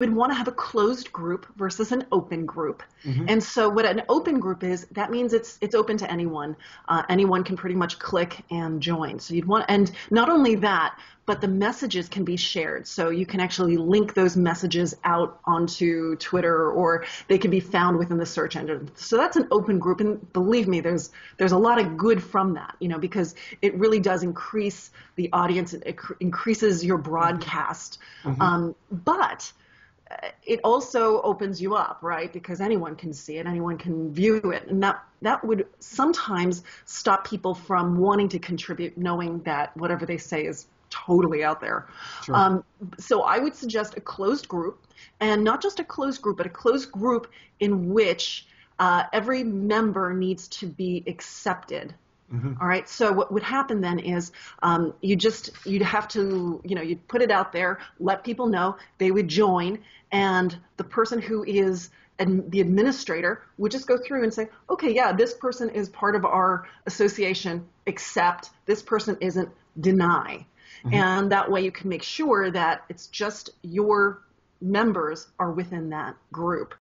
would want to have a closed group versus an open group. Mm-hmm. And so what an open group is, that means it's it's open to anyone. Uh, anyone can pretty much click and join. So you'd want, and not only that, but the messages can be shared. So you can actually link those messages out onto Twitter or they can be found within the search engine. So that's an open group. And believe me, there's, there's a lot of good from that, you know, because it really does increase the audience. It, increases your broadcast. Mm-hmm. Um, but it also opens you up, right? Because anyone can see it, anyone can view it, and that that would sometimes stop people from wanting to contribute, knowing that whatever they say is totally out there. Sure. Um, so I would suggest a closed group, and not just a closed group, but a closed group in which uh, every member needs to be accepted Mm-hmm. All right. So what would happen then is um, you just you'd have to you know you'd put it out there, let people know they would join, and the person who is and the administrator would just go through and say, okay, yeah, this person is part of our association, except this person isn't. Deny, mm-hmm. and that way you can make sure that it's just your members are within that group.